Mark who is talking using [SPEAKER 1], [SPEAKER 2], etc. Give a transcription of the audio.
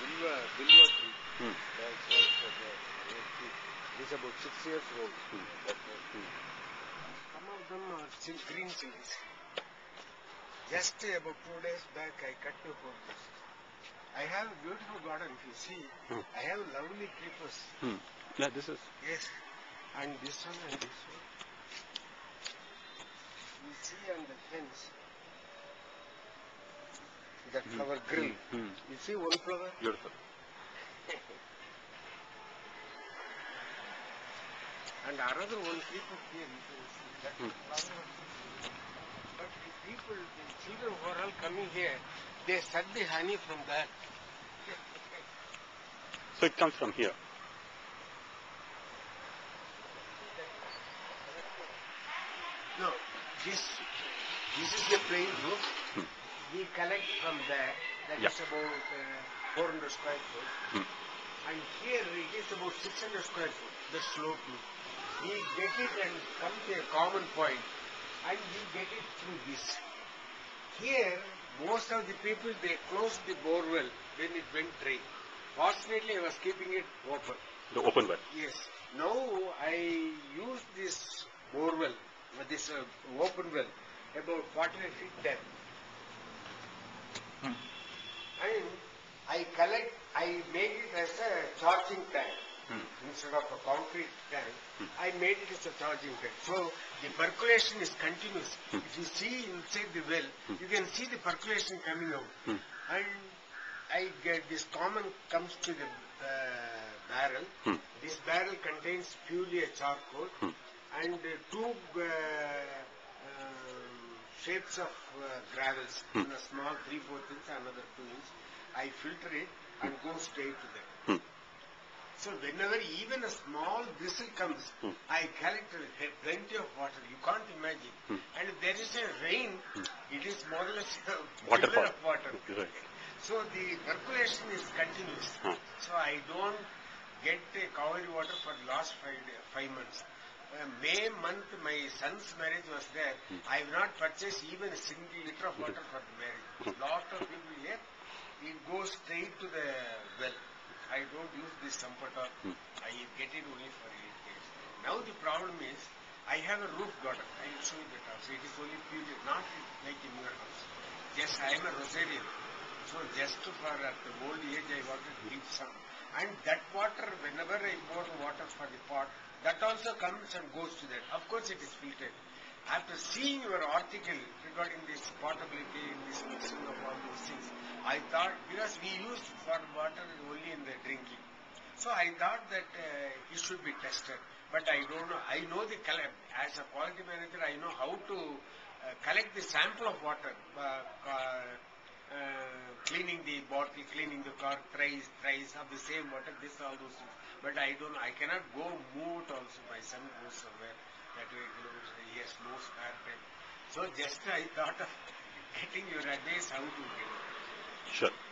[SPEAKER 1] Bilwa, Hmm. That's, this is about six years old.
[SPEAKER 2] Hmm.
[SPEAKER 1] hmm. Some of them are green chilies. Just about two days back, I cut two photos. I have a beautiful garden. If you see,
[SPEAKER 2] hmm.
[SPEAKER 1] I have lovely creepers.
[SPEAKER 2] Hmm. Yeah, this is.
[SPEAKER 1] Yes, and this one and this one. You see on the fence that
[SPEAKER 2] Hmm.
[SPEAKER 1] flower grill.
[SPEAKER 2] Hmm. Hmm.
[SPEAKER 1] You see one flower?
[SPEAKER 2] Beautiful.
[SPEAKER 1] And another one creeper here, you can see that
[SPEAKER 2] Hmm.
[SPEAKER 1] flower. But the people, the children who are all coming here, they suck the honey from that.
[SPEAKER 2] So it comes from here.
[SPEAKER 1] No, this this is the plain roof. We collect from there. That is
[SPEAKER 2] Yeah.
[SPEAKER 1] about uh, 400 square foot.
[SPEAKER 2] Hmm.
[SPEAKER 1] And here it is about 600 square foot. The slope. We get it and come to a common point, and we get it through this. Here, most of the people they closed the borewell when it went dry. Fortunately, I was keeping it open.
[SPEAKER 2] The open well.
[SPEAKER 1] Yes. Now I use this bore well, uh, this uh, open well, about 45 feet depth.
[SPEAKER 2] Hmm.
[SPEAKER 1] And I collect, I make it as a charging tank.
[SPEAKER 2] Hmm.
[SPEAKER 1] Instead of a concrete tank,
[SPEAKER 2] Hmm.
[SPEAKER 1] I made it as a charging tank. So the percolation is continuous.
[SPEAKER 2] Hmm.
[SPEAKER 1] If you see inside the well,
[SPEAKER 2] Hmm.
[SPEAKER 1] you can see the percolation coming out.
[SPEAKER 2] Hmm.
[SPEAKER 1] And I get this common comes to the uh, barrel. This barrel contains purely a charcoal and uh, two uh, shapes of uh, gravels.
[SPEAKER 2] Hmm.
[SPEAKER 1] A small 3 4 inch, another 2 inch. I filter it and go straight to them.
[SPEAKER 2] Hmm.
[SPEAKER 1] So whenever even a small bristle comes,
[SPEAKER 2] Hmm.
[SPEAKER 1] I collect plenty of water. You can't imagine.
[SPEAKER 2] Hmm.
[SPEAKER 1] And if there is a rain,
[SPEAKER 2] Hmm.
[SPEAKER 1] it is more or less a pillar of water.
[SPEAKER 2] Right.
[SPEAKER 1] So the percolation is continuous. So I don't get a Kaveri water for the last five, day- five months. Uh, May month, my son's marriage was there.
[SPEAKER 2] Hmm.
[SPEAKER 1] I have not purchased even a single liter of water for the marriage.
[SPEAKER 2] Hmm.
[SPEAKER 1] Lot of people here, it goes straight to the well. I don't use this sampata.
[SPEAKER 2] Hmm.
[SPEAKER 1] I get it only for eight days. Now the problem is, I have a roof garden. I will show you that also. It is only pure, not like in your house. Yes, I am a Rosarian. So just for at the old age I wanted to give some. And that water, whenever I pour water for the pot, that also comes and goes to that. Of course it is filtered. After seeing your article regarding this potability, this mixing of all those things, I thought, because we used for water only in the drinking. So I thought that uh, it should be tested. But I don't know. I know the. As a quality manager, I know how to uh, collect the sample of water. Uh, uh, Uh, cleaning the bottle, cleaning the car, thrice, thrice of the same water, this, all those things. But I don't, I cannot go move also. My son goes somewhere, that way he has no spare time. So just I thought of getting your advice how to get it.
[SPEAKER 2] Sure.